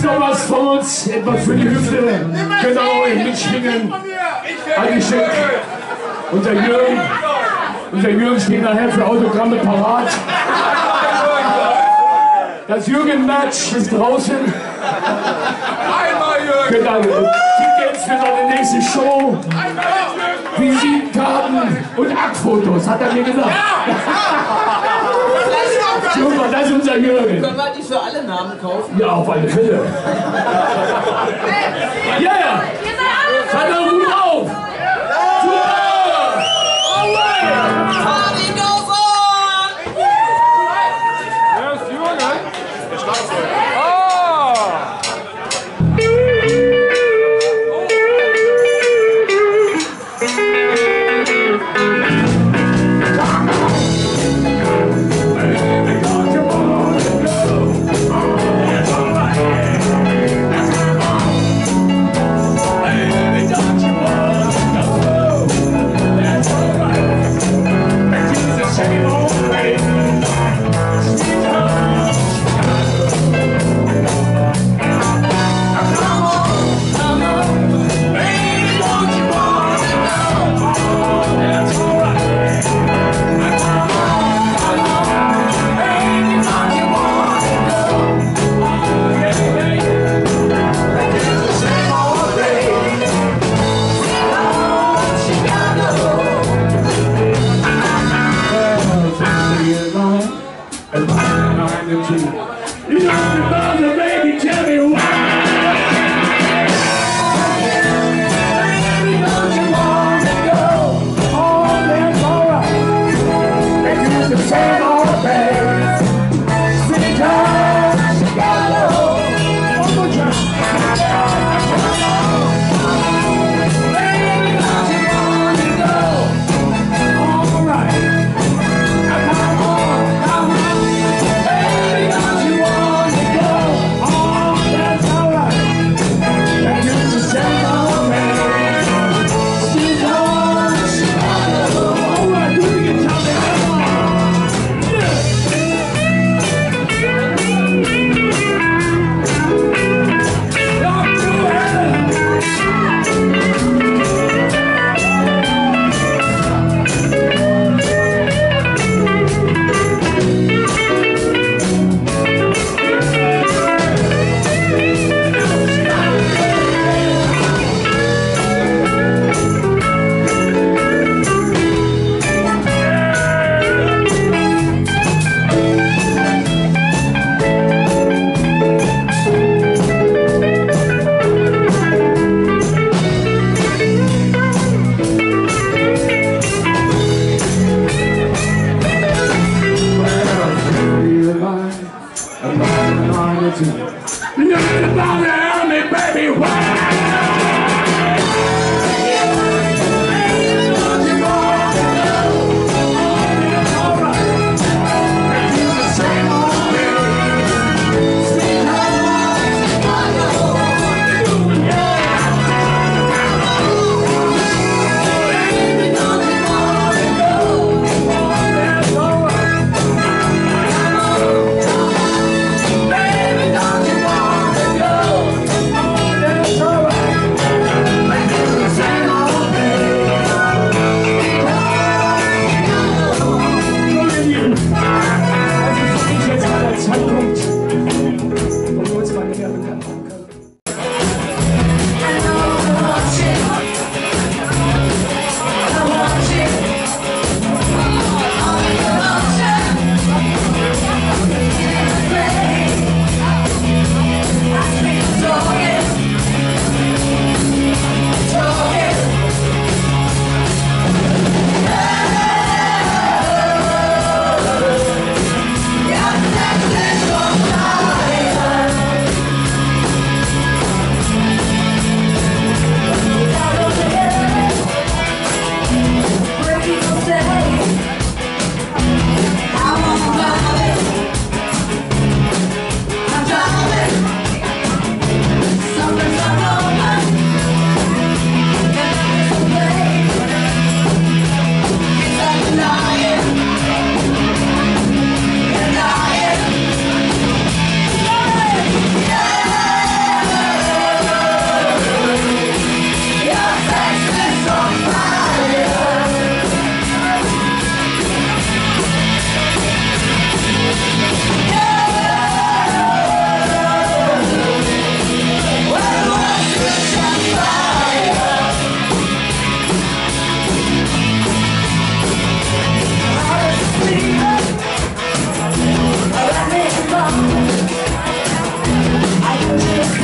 gibt's noch was von uns? Etwas für die Hüfte? Genau, Mitschwingen. Ein Geschenk. Unser Jürgen. Unser Jürgen steht nachher für Autogramme parat. Das Jürgen-Match ist draußen. Einmal Jürgen! Genau. Tickets für seine nächste Show. Visitenkarten und Aktfotos, hat er mir gesagt. Super, das ist unser Jürgen. Können wir die für alle Namen kaufen? Ja, auf alle Fälle. Ja, ja. Seid doch gut auf. You know, the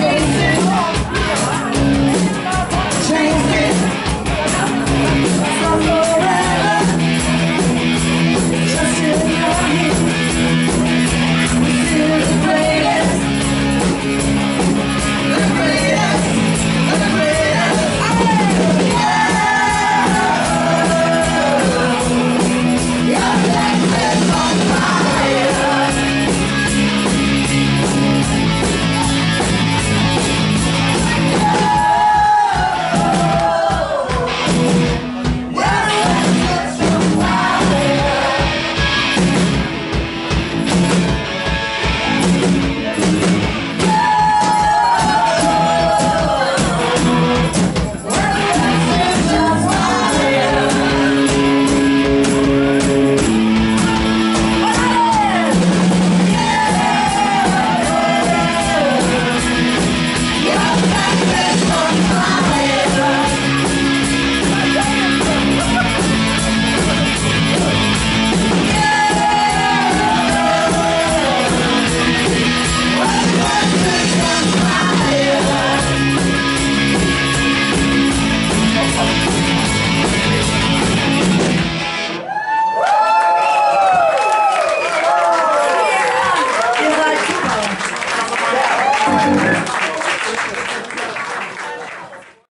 Jason.